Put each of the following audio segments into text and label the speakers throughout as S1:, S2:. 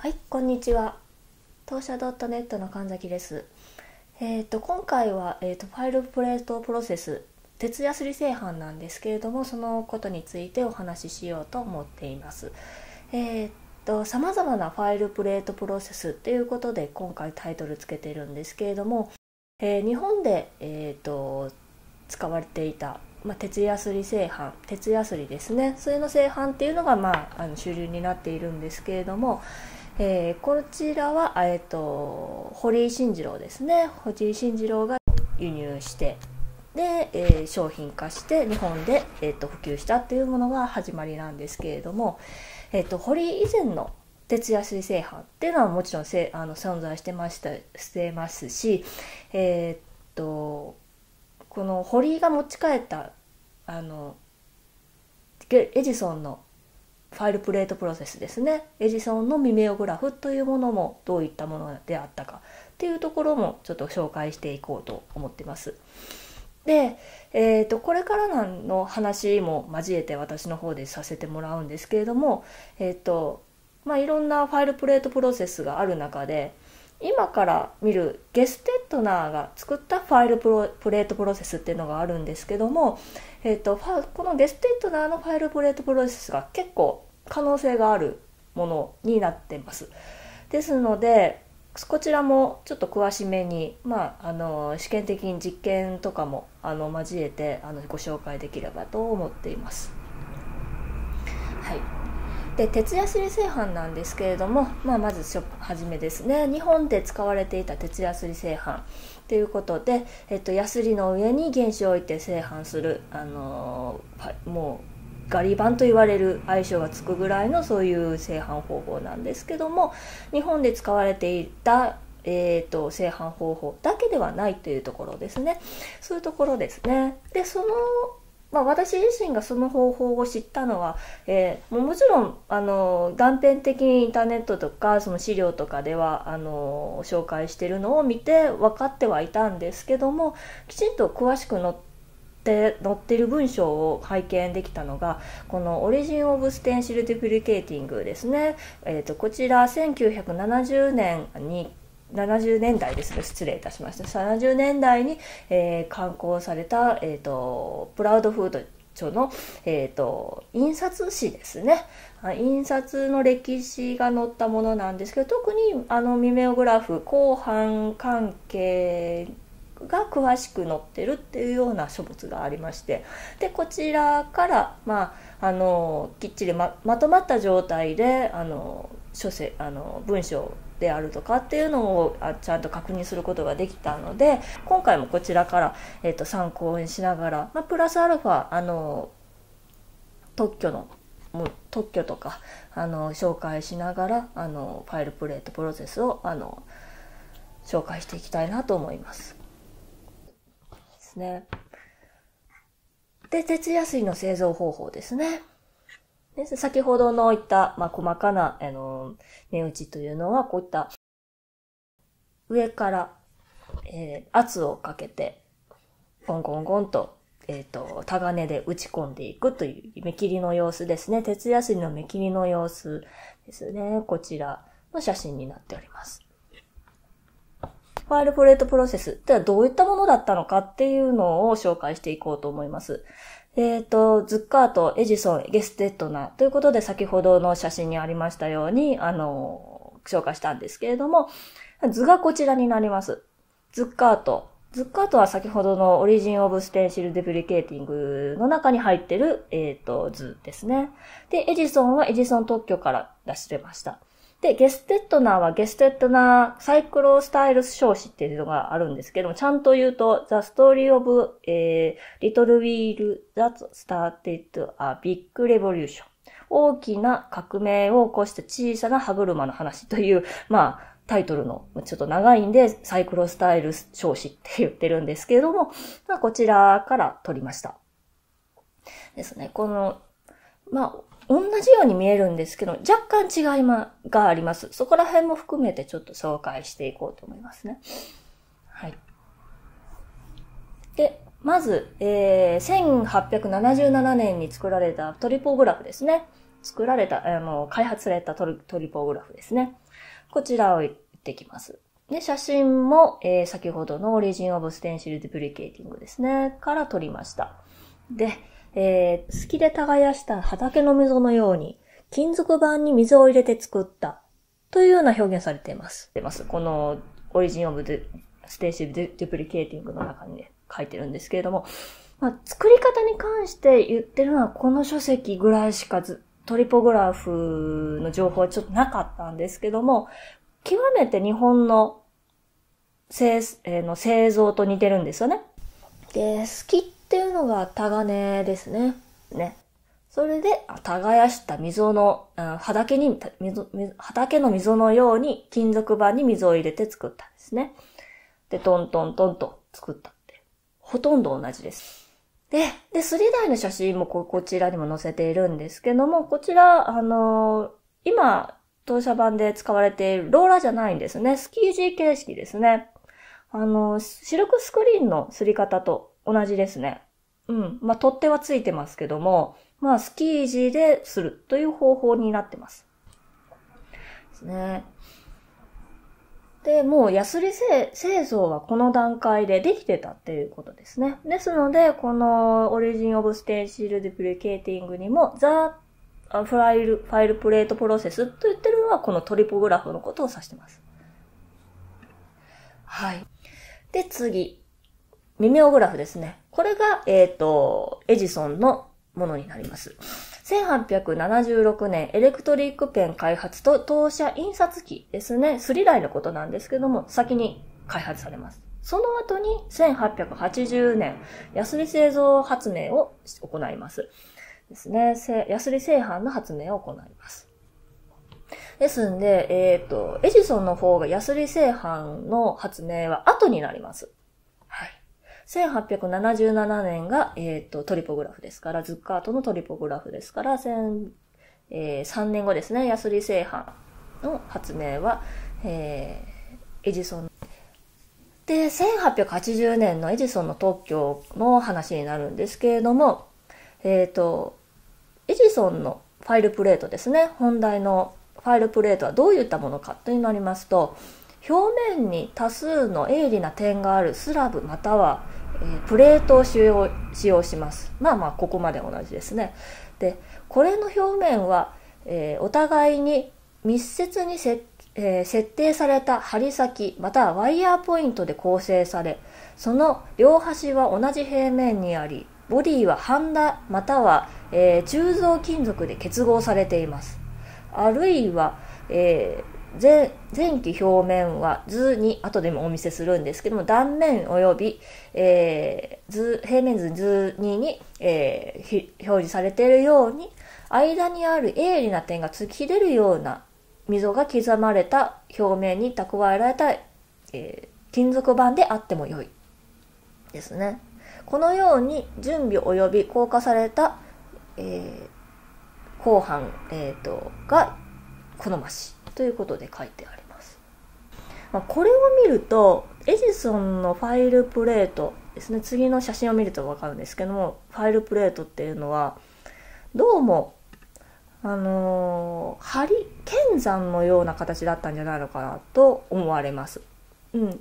S1: はい、こんにちは。当社 .net の神崎です。えっ、と、今回は、えっ、と、ファイルプレートプロセス、徹夜すり製版なんですけれども、そのことについてお話ししようと思っています。えっ、と、様々なファイルプレートプロセスっていうことで、今回タイトルつけてるんですけれども、えー日本で、えっ、と、使われていた、まあ、徹夜すり製版徹夜すりですねそれの製版っていうのが、まあ、あの主流になっているんですけれども、えーこちらは、えー、と堀井慎次郎ですね。堀井慎次郎が輸入してで、えー商品化して日本で、えー、と普及したっていうものが始まりなんですけれども、えー、と堀井以前の徹夜水製版っていうのはもちろんせあの存在してましたしてますしえっ、とこの堀井が持ち帰ったあのエジソンのファイルプレートプロセスですねエジソンのミメオグラフというものもどういったものであったかっていうところもちょっと紹介していこうと思ってます。で、えー、とこれからの話も交えて私の方でさせてもらうんですけれども、えーとまあ、いろんなファイルプレートプロセスがある中で今から見るゲステッドナーが作ったファイルプロプレートプロセスっていうのがあるんですけども、えー、とこのゲステッドナーのファイルプレートプロセスが結構可能性があるものになってます。ですのでこちらもちょっと詳しめに、まあ、あの試験的に実験とかもあの交えてあのご紹介できればと思っています。で徹夜すり製版なんですけれども、まあ、まず初めですね。日本で使われていた徹夜すり製版ということで、えっと、ヤスリの上に原子を置いて製版する、あのーもうガリ版と言われる愛称がつくぐらいのそういう製版方法なんですけども日本で使われていたえー、と製版方法だけではないというところですね。そういうところですね。でそのまあ、私自身がその方法を知ったのは、えーもちろんあの断片的にインターネットとかその資料とかではあの紹介してるのを見て分かってはいたんですけどもきちんと詳しく載って載ってる文章を拝見できたのがこの「オリジン・オブ・ステンシル・デュプリケーティング」ですね、えー、とこちら1970年に70年代ですね。失礼いたしました。70年代に、えー刊行された、えー、とプラウドフード著の、えー、と印刷誌ですね。印刷の歴史が載ったものなんですけど特にあのミメオグラフ後半関係が詳しく載ってるっていうような書物がありまして。でこちらから、まあ、あのきっちりままとまった状態であの書籍あの文章であるとかっていうのをちゃんと確認することができたので今回もこちらから、えっと参考にしながら、まあ、プラスアルファあの特許の特許とかあの紹介しながらあのファイルプレートプロセスをあの紹介していきたいなと思います。ですね。で、徹夜水の製造方法ですね。で先ほどのいった、まあ、細かな、あの、目打ちというのは、こういった、上から、えー圧をかけて、ゴンゴンゴンと、えっ、と、タガネで打ち込んでいくという目切りの様子ですね。徹夜水の目切りの様子ですね。こちらの写真になっております。ファイルプレートプロセスではどういったものだったのかっていうのを紹介していこうと思います。えっ、と、ズッカート、エジソン、ゲステッドナーということで先ほどの写真にありましたように、あの、紹介したんですけれども、図がこちらになります。ズッカート。ズッカートは先ほどのオリジン・オブ・ステンシル・デプリケーティングの中に入ってる、えっ、と、図ですね。で、エジソンはエジソン特許から出してました。で、ゲステッドナーはゲステッドナーサイクロスタイルス証紙っていうのがあるんですけども、ちゃんと言うと、The Story of、えー、Little Wheel That Started a Big Revolution 大きな革命を起こした小さな歯車の話という、まあ、タイトルのちょっと長いんで、サイクロスタイル証紙って言ってるんですけれども、まあ、こちらから取りました。ですね。この、まあ、同じように見えるんですけど、若干違いがあります。そこら辺も含めてちょっと紹介していこうと思いますね。はい。で、まず、えー、1877年に作られたトリポグラフですね。作られた、あの、開発されたトリトリポグラフですね。こちらを言ってきます。で、写真も、えー、先ほどのオリジンオブステンシルデュプリケーティングですね、から撮りました。で、えー、好きで耕した畑の溝のように、金属板に水を入れて作ったというような表現されています。出ます。このオリジンオブステーシルデュプリケーティングの中にね、書いてるんですけれども、まあ、作り方に関して言ってるのはこの書籍ぐらいしかずトリポグラフの情報はちょっとなかったんですけども、極めて日本の製,、えー、の製造と似てるんですよね。で、好きっっていうのがタガネですね。ね。それで、耕した溝の、畑に、畑の溝のように金属板に水を入れて作ったんですね。で、トントントンと作ったって。ほとんど同じです。で、で、3台の写真もここちらにも載せているんですけども、こちら、あのー、今、当社版で使われているローラじゃないんですね。スキージー形式ですね。あのー、シルクスクリーンのすり方と同じですね。うん。まあ、取っ手はついてますけども、まあ、スキージーでするという方法になってます。ですね。で、もうヤスリ製造はこの段階でできてたっていうことですね。ですので、このオリジンオブステンシルデプリケーティングにもザ・ファイル、ファイルプレートプロセスと言ってるのはこのトリポグラフのことを指してます。はい。で、次。ミメオグラフですね。これが、えっ、ー、と、エジソンのものになります。1876年、エレクトリックペン開発と当社印刷機ですね。スリライのことなんですけども、先に開発されます。その後に1880年、ヤスリ製造発明を行います。ですね。ヤスリ製版の発明を行います。ですんで、えっ、ー、と、エジソンの方がヤスリ製版の発明は後になります。1877年が、えっ、ー、と、トリポグラフですから、ズッカートのトリポグラフですから、えー、3年後ですね、ヤスリ製版の発明は、えー、エジソン。で、1880年のエジソンの特許の話になるんですけれども、えっ、ー、と、エジソンのファイルプレートですね、本題のファイルプレートはどういったものかとなりますと、表面に多数の鋭利な点があるスラブまたはえー、プレートを使用使用します。まあまあここまで同じですね。でこれの表面は、えー、お互いに密接にせ、えー、設定された針先またはワイヤーポイントで構成されその両端は同じ平面にありボディはハンダまたは、えー、鋳造金属で結合されています。あるいは、えー前前期表面は図に後でもお見せするんですけども断面及び、えー、図平面図図2に、えー、表示されているように間にある鋭利な点が突き出るような溝が刻まれた表面に蓄えられた、えー、金属板であっても良いですね。このように準備及び硬化された、えー、後半、えーとが好ましい。ということで書いてあります。まあ、これを見ると、エジソンのファイルプレートですね、次の写真を見ると分かるんですけども、ファイルプレートっていうのは、どうも、あのー、針、剣山のような形だったんじゃないのかなと思われます。うん。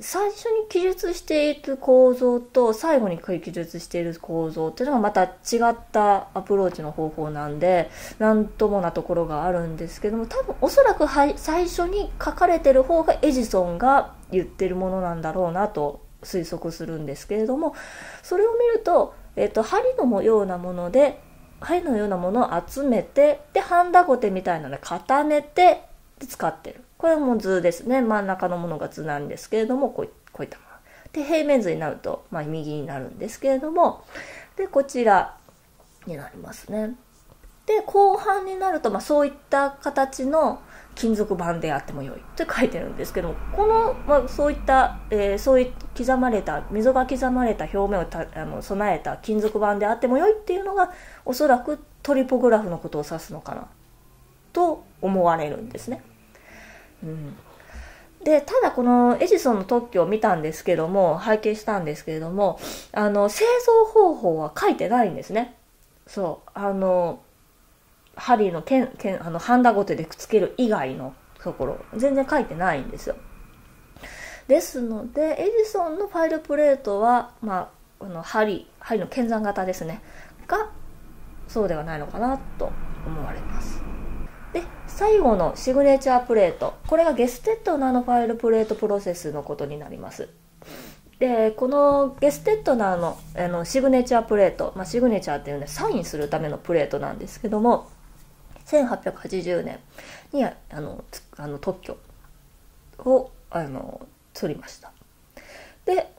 S1: 最初に記述している構造と最後に記述している構造っていうのがまた違ったアプローチの方法なんで何ともなところがあるんですけども多分おそらく最初に書かれてる方がエジソンが言ってるものなんだろうなと推測するんですけれどもそれを見ると、えっと、針のようなもので針のようなものを集めてでハンダゴテみたいなので固めて使ってる。これも図ですね。真ん中のものが図なんですけれども、こうこういったもの。で、平面図になると、まあ、右になるんですけれども、で、こちらになりますね。で、後半になると、まあ、そういった形の金属板であっても良いって書いてるんですけども、この、まあ、そういった、えー、そういう刻まれた、溝が刻まれた表面をたあの備えた金属板であっても良いっていうのが、おそらくトリポグラフのことを指すのかな、と思われるんですね。うん、でただこのエジソンの特許を見たんですけども拝見したんですけれどもあの製造方法は書いてないんですね。そう。あの針の剣剣あのハンダゴテでくっつける以外のところ全然書いてないんですよ。ですのでエジソンのファイルプレートは、まあ、あの針針の剣山型ですね。がそうではないのかなと思われます。最後のシグネチャープレート。これがゲステットナーのファイルプレートプロセスのことになります。でこのゲステットナーのあのシグネチャープレート、まあ、シグネチャーっていうのはサインするためのプレートなんですけども1880年にあのあの特許をあの取りました。で、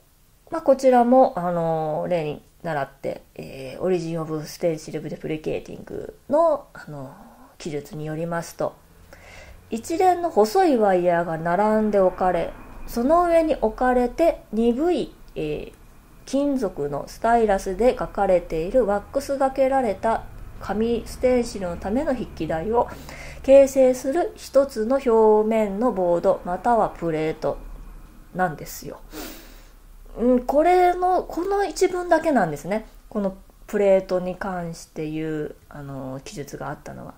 S1: まあ、こちらもあの例に習って、えー、オリジン・オブ・ステンシルブ・デプリケーティングのあの記述によりますと一連の細いワイヤーが並んで置かれその上に置かれて鈍い、えー、金属のスタイラスで書かれているワックスがけられた紙ステンシルのための筆記台を形成する一つの表面のボードまたはプレートなんですよ。うん、これのこの一文だけなんですねこのプレートに関していうあの記述があったのは。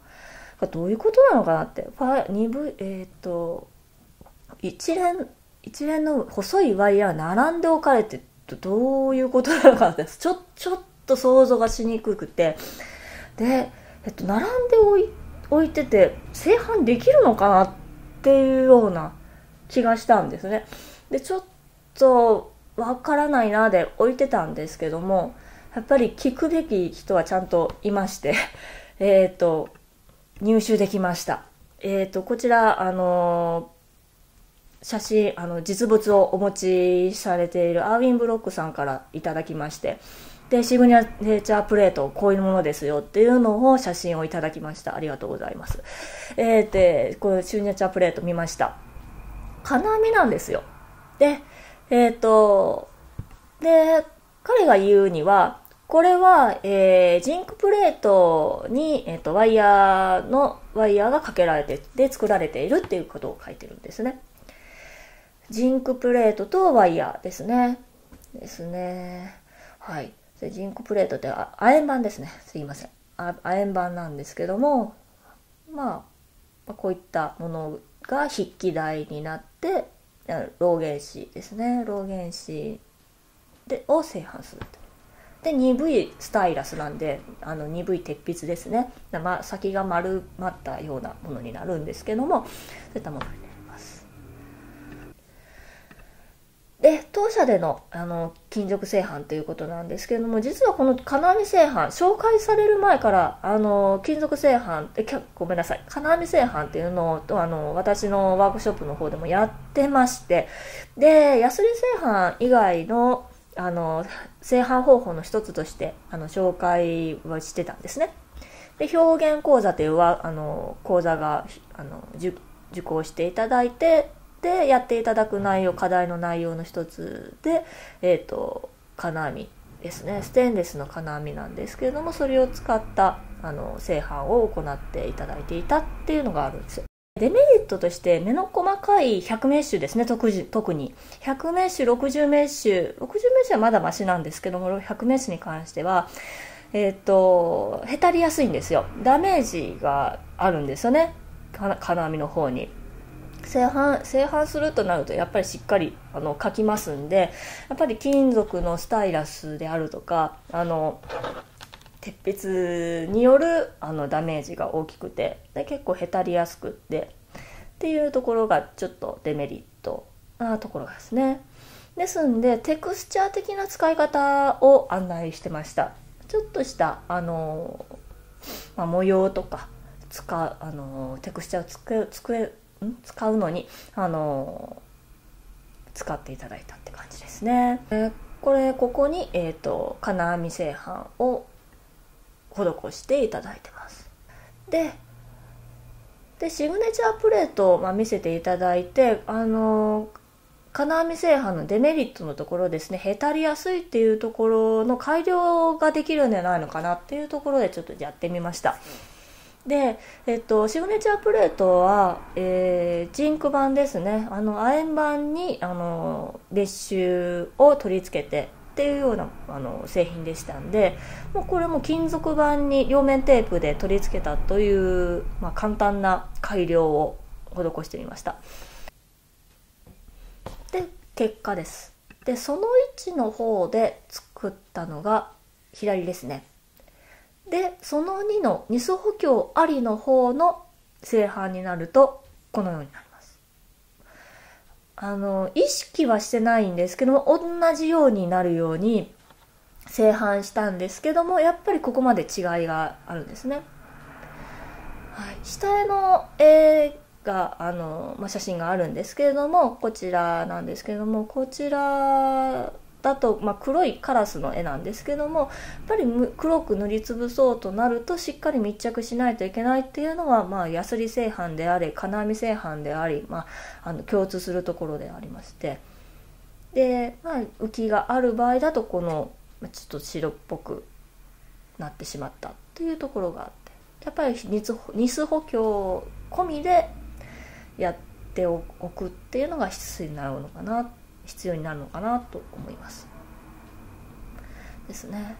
S1: どういうことなのかなって。2部えっ、と一連一連の細いワイヤー並んで置かれてどういうことなのかなって。ちょちょっと想像がしにくくて。で、えっと、並んで置い置いてて製版できるのかなっていうような気がしたんですね。でちょっとわからないなで置いてたんですけどもやっぱり聞くべき人はちゃんといまして。えっと入手できました。えっ、とこちらあの写真あの実物をお持ちされているアーウィン・ブロックさんからいただきましてでシグネチャープレートこういうものですよっていうのを写真をいただきました。ありがとうございます。えー、でこのシグネチャープレート見ました。金網なんですよ。でえっ、ー、とで彼が言うにはこれは、えー、ジンクプレートに、えーと、ワイヤーのワイヤーがかけられてで作られているっていうことを書いてるんですね。ジンクプレートとワイヤーですね。ですね。はい。ジンクプレートって亜鉛板ですね。すいません。亜鉛板なんですけどもまあこういったものが筆記台になって老原子ですね。老原子でを製版すると。で鈍いスタイラスなんであの鈍い鉄筆ですね、まあ、先が丸まったようなものになるんですけどもそういったものになります。で当社でのあの金属製版ということなんですけれども実はこの金網製版紹介される前からあの金属製版えごめんなさい。金網製版っていうのをあの私のワークショップの方でもやってましてでヤスリ製版以外のあの製版方法の一つとしてあの紹介はしてたんですね。で表現講座というはあの講座があの受講していただいてでやっていただく内容課題の内容の一つで、えーと、金網ですねステンレスの金網なんですけれどもそれを使ったあの製版を行っていただいていたっていうのがあるんです。デメリットとして目の細かい100メッシュですね特に100メッシュ60メッシュ60メッシュはまだマシなんですけども100メッシュに関してはえっ、ー、とへたりやすいんですよ。ダメージがあるんですよね。金網の方に。製版製版するとなるとやっぱりしっかりあの書きますんでやっぱり金属のスタイラスであるとかあの鉄筆によるあのダメージが大きくてで結構へたりやすくってっていうところがちょっとデメリットなところですね。ですんでテクスチャー的な使い方を案内してました。ちょっとしたあの、まあ、模様とか使うあのテクスチャーを使う使うのにあの使っていただいたって感じですね。これここに、えーと金網製版を施していただいてます。ででシグネチャープレートを、まあ、見せていただいてあの金網製版のデメリットのところですねへたりやすいっていうところの改良ができるんじゃないのかなっていうところでちょっとやってみました。で、えっと、シグネチャープレートは、えー、ジンク板ですね。あの亜鉛板にあの別種を取り付けてっていうようなあの製品でしたんでもうこれも金属板に両面テープで取り付けたという、まあ、簡単な改良を施してみました。で結果です。でその位置の方で作ったのが左ですね。でその2の二層補強ありの方の製版になるとこのようになります。あの意識はしてないんですけども同じようになるように製版したんですけどもやっぱりここまで違いがあるんですね、はい、下絵の絵があの、まあ、写真があるんですけれどもこちらなんですけれどもこちらだと、まあ、黒いカラスの絵なんですけどもやっぱり黒く塗りつぶそうとなるとしっかり密着しないといけないっていうのは、まあ、ヤスリ製版であれ金網製版であり、まあ、あの共通するところでありまして。で、まあ、浮きがある場合だとこのちょっと白っぽくなってしまったっていうところがあって。やっぱりニス補強込みでやっておくっていうのが必須になるのかなって必要になるのかなと思います。ですね。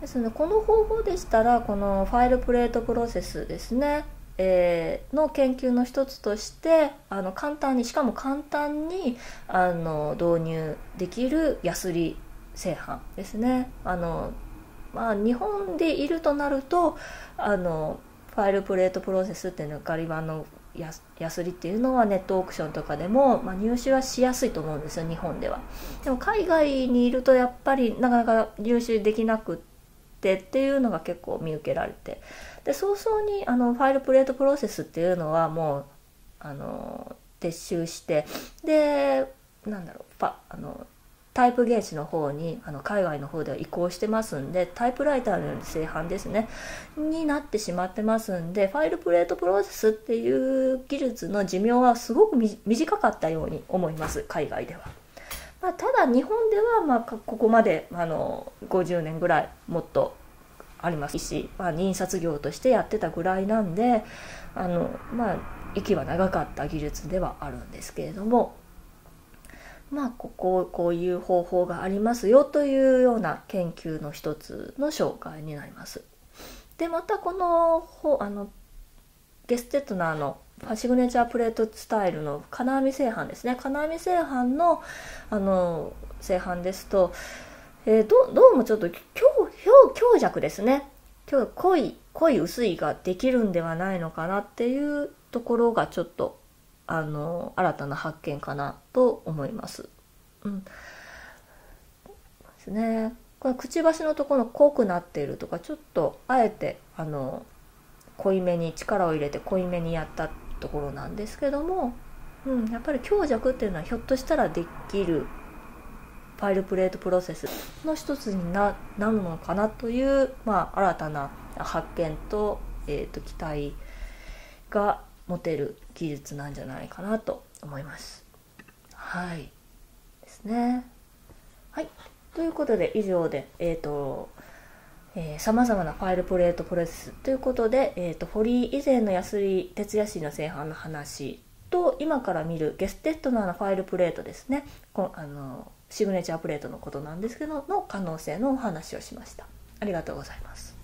S1: ですのでこの方法でしたらこのファイルプレートプロセスですね、えー、の研究の一つとしてあの簡単にしかも簡単にあの導入できるヤスリ製版ですね。あの、まあ、日本でいるとなるとあのファイルプレートプロセスっていうのがガリ版のやヤスリっていうのはネットオークションとかでも、まあ、入手はしやすいと思うんですよ日本では。でも海外にいるとやっぱりなかなか入手できなくってっていうのが結構見受けられて。で早々にあのファイルプレートプロセスっていうのはもうあの撤収して。でなんだろうパあのタイプ原子の方にあの海外の方では移行してますんでタイプライターのように製版ですね。になってしまってますんでファイルプレートプロセスっていう技術の寿命はすごく短かったように思います。海外では。まあ、ただ日本ではまあここまであの50年ぐらいもっとあります。し、まあ、印刷業としてやってたぐらいなんであの、まあ、息は長かった技術ではあるんですけれども。まあこここういう方法がありますよというような研究の一つの紹介になります。でまたこのあのゲステッドナーのシグネチャープレートスタイルの金網製版ですね金網製版のあの製版ですと、えー、どどうもちょっと強強弱ですね濃い濃い薄いができるんではないのかなっていうところがちょっとあの新たな発見かなと思います。うん、ですね。このくちばしのところ濃くなっているとかちょっとあえてあの濃いめに力を入れて濃いめにやったところなんですけども、うん、やっぱり強弱っていうのはひょっとしたらできるファイルプレートプロセスの一つになるのかなという、まあ、新たな発見と,、えーと期待が持てる技術なんじゃないかなと思います。はい。ですね。はい。ということで以上でえっ、ー、とさまざまなファイルプレートプロセスということで、えーと、フォリー以前のヤスリ徹夜紙の製版の話と今から見るゲステッドナーのファイルプレートですね。こあのシグネチャープレートのことなんですけどの可能性のお話をしました。ありがとうございます。